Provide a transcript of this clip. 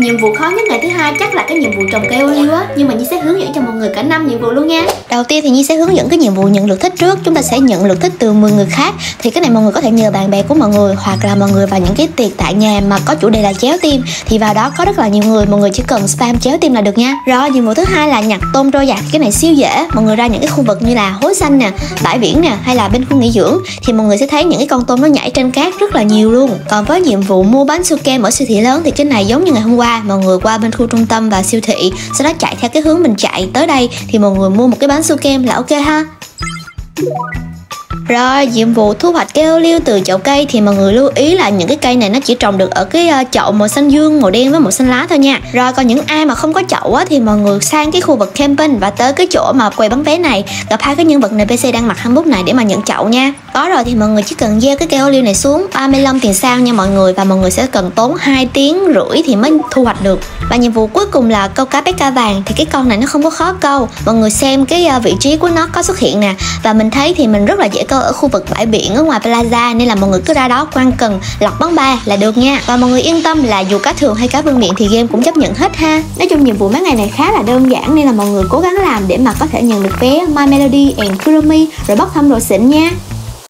Nhiệm vụ khó nhất ngày thứ hai chắc là cái nhiệm vụ trồng cây ô liu á, Nhưng mà Nhi sẽ hướng dẫn cho mọi người cả năm nhiệm vụ luôn nha. Đầu tiên thì Nhi sẽ hướng dẫn cái nhiệm vụ nhận lượt thích trước. Chúng ta sẽ nhận lượt thích từ 10 người khác. Thì cái này mọi người có thể nhờ bạn bè của mọi người Hoặc là mọi người vào những cái tiệc tại nhà mà có chủ đề là chéo tim. Thì vào đó có rất là nhiều người, Mọi người chỉ cần spam chéo tim là được nha. Rồi, nhiệm vụ thứ hai là nhặt tôm trôi giặt. Cái này siêu dễ. Mọi người ra những cái khu vực như là hối xanh nè, Bãi biển nè, Hay là bên khu nghỉ dưỡng, Thì mọi người sẽ thấy những cái con tôm nó nhảy trên cát rất là nhiều luôn. Còn với nhiệm vụ mua bánh su kem ở siêu thị lớn Thì cái này giống như ngày hôm qua, Mọi người qua bên khu trung tâm và siêu thị, sau đó chạy theo cái hướng mình chạy tới đây thì mọi người mua một cái bánh su kem là ok ha rồi, nhiệm vụ thu hoạch cây ô liu từ chậu cây thì mọi người lưu ý là những cái cây này nó chỉ trồng được ở cái ờ, chậu màu xanh dương, màu đen với màu xanh lá thôi nha. Rồi còn những ai mà không có chậu á thì mọi người sang cái khu vực camping và tới cái chỗ mà quầy bán vé này gặp hai cái nhân vật NPC đang mặc hanbok này để mà nhận chậu nha. Có rồi thì mọi người chỉ cần gieo cái cây ô liu này xuống. 35 tiền sao nha mọi người? Và mọi người sẽ cần tốn 2 tiếng rưỡi thì mới thu hoạch được. Và nhiệm vụ cuối cùng là câu cá cá vàng. Thì cái con này nó không có khó câu. Mọi người xem cái ờ, vị trí của nó có xuất hiện nè. Và mình thấy thì mình rất là dễ câu ở khu vực bãi biển ở ngoài plaza, nên là mọi người cứ ra đó quan cần lọc bắn ba là được nha. Và mọi người yên tâm là dù cá thường hay cá vương miệng thì game cũng chấp nhận hết ha. Nói chung nhiệm vụ mấy ngày này khá là đơn giản, nên là mọi người cố gắng làm để mà có thể nhận được vé My Melody and Kuromi rồi bóc thăm đồ xịn nha.